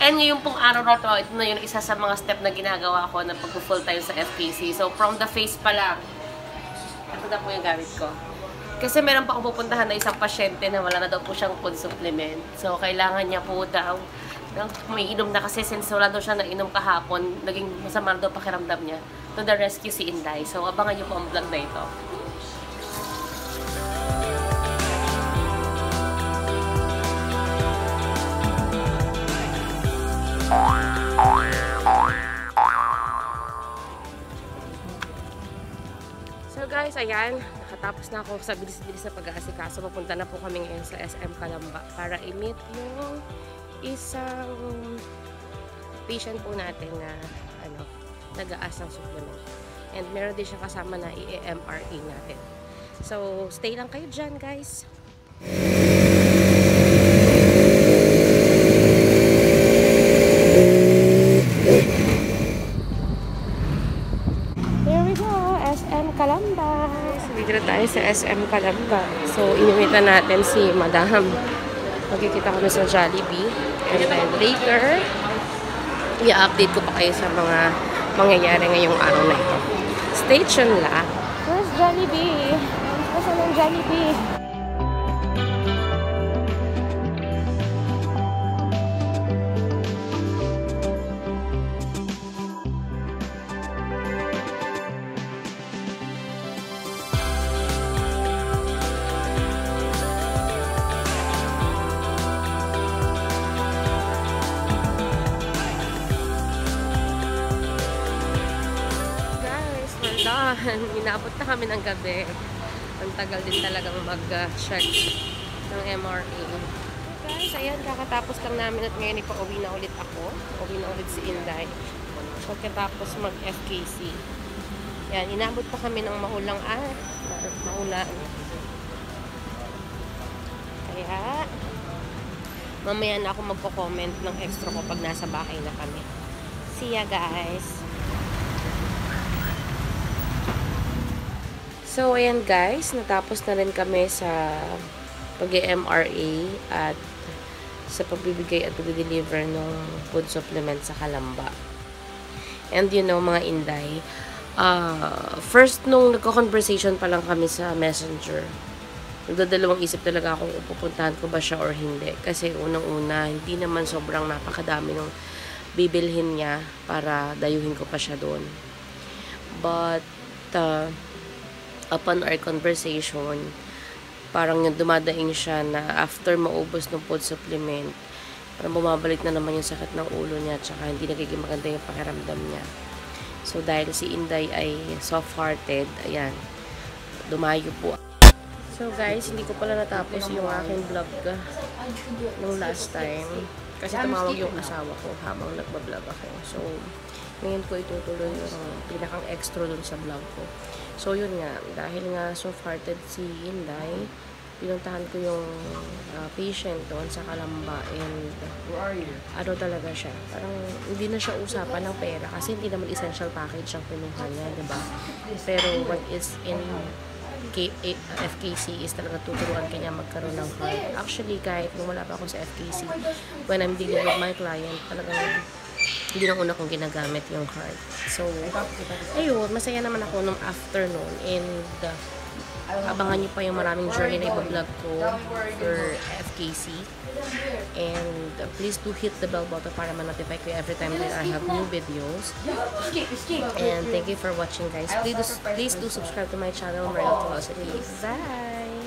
And yung pong araw na to, ito na yung isa sa mga step na ginagawa ko na pag-full time sa FKC. So, from the face pa lang, ito na po yung gamit ko. Kasi meron pa akong pupuntahan na isang pasyente na wala na daw po siyang food supplement. So, kailangan niya po daw may inom na kasi since wala daw siya nainom kahapon, naging masama daw pakiramdam niya. To the rescue si Inday. So, abangan niyo po ang vlog na ito. Guys, ayan, nakatapos na ako sa bilis-bilis na pag-aasikaso. Papunta na po kami ngayon sa SM Kalamba para i-meet yung isang patient po natin na ano, nag-aas ng supplement. And meron din siya kasama na i-MRE natin. So, stay lang kayo dyan guys. Here we go, SM Kalamba. So, dito na tayo sa SM Kalamba. So, inuwitan natin si Madam. Magkikita kami sa Jollibee. And then later, i-update ko pa kayo sa mga mangyayari ngayong araw na ito. Stay tuned la. Where's Jollibee? Saan ang Jollibee? Done. Inabot na kami ng gabi. Ang tagal din talaga mag-check ng MRA. Guys, ayan, kakatapos lang namin at ngayon ipa-uwi na ulit ako. Uwi na ulit si Inday. Pagkatapos mag-FKC. Yan, inabot pa kami ng maulang ah, maulan. Kaya, mamaya na ako magko-comment ng extra ko pag nasa bahay na kami. See ya guys! So, ayan guys, natapos na rin kami sa pag-MRA at sa pagbibigay at pag-deliver ng food supplement sa Kalamba. And you know, mga Inday, uh, first nung nagko-conversation pa lang kami sa messenger, nagdadalawang isip talaga kung pupuntahan ko ba siya or hindi. Kasi unang-una, hindi naman sobrang napakadami nung bibilhin niya para dayuhin ko pa siya doon. But, uh, upon our conversation, parang yung dumadaing siya na after maubos ng food supplement, parang bumabalik na naman yung sakit ng ulo niya tsaka hindi nagiging maganda yung pakiramdam niya. So, dahil si Inday ay soft-hearted, ayan, dumayo po. So, guys, hindi ko pala natapos yung aking vlog nung last time. Kasi tumawag yung asawa ko habang nagbablog ako. So, ngayon ko itutuloy yung pinakang extra dun sa vlog ko. So, yun nga. Dahil nga soft-hearted si Inday, pinuntahan ko yung uh, patient doon sa Kalamba and ano talaga siya. Parang hindi na siya usapan ng pera kasi hindi naman essential package ang pinuha niya, di ba? Pero what is in K FKC is talaga tuturuan kanya magkaroon ng card. Actually, kahit nung wala pa ako sa FKC, when I'm dealing with my client, talagang hindi nang una kong ginagamit yung card. So, ayun, masaya naman ako nung afternoon and uh, abangan nyo pa yung maraming journey na ibablog ko for FKC. And uh, please do hit the bell button para ma-notify ko every time that I have new videos. And thank you for watching guys. Please, please do subscribe to my channel, Mariel Velocity. Bye!